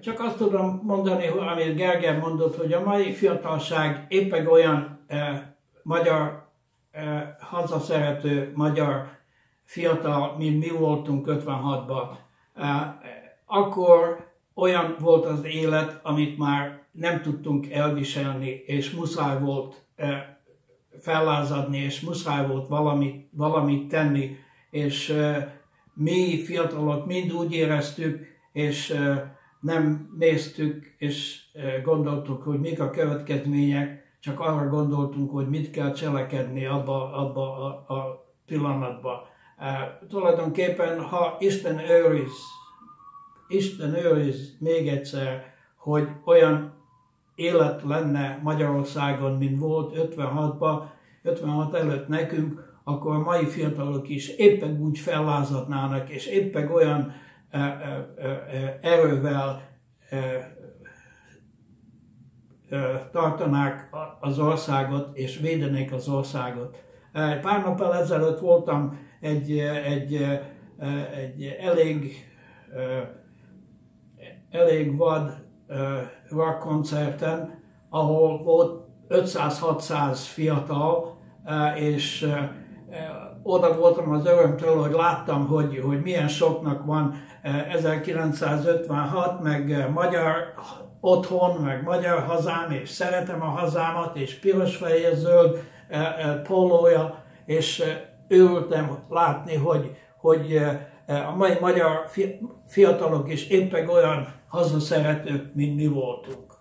Csak azt tudom mondani, amit Gergely mondott, hogy a mai fiatalság éppen olyan eh, magyar, eh, hazaszerető magyar fiatal, mint mi voltunk 56-ban. Eh, akkor olyan volt az élet, amit már nem tudtunk elviselni, és muszáj volt eh, fellázadni, és muszáj volt valamit, valamit tenni, és eh, mi fiatalok mind úgy éreztük, és eh, nem néztük, és gondoltuk, hogy mik a következmények, csak arra gondoltunk, hogy mit kell cselekedni abba, abba a, a pillanatban. Tulajdonképpen, ha Isten őriz, Isten őriz még egyszer, hogy olyan élet lenne Magyarországon, mint volt 56-ban, 56 előtt nekünk, akkor a mai fiatalok is éppen úgy fellázadnának, és éppen olyan erővel tartanák az országot, és védenék az országot. Pár nappal ezelőtt voltam egy, egy, egy elég, elég vad rock koncerten, ahol volt 500-600 fiatal, és oda voltam az örömtől, hogy láttam, hogy, hogy milyen soknak van 1956, meg magyar otthon, meg magyar hazám, és szeretem a hazámat, és piros-fehér-zöld pólója, és örültem látni, hogy, hogy a mai magyar fiatalok is éppen olyan hazaszeretők, mint mi voltunk.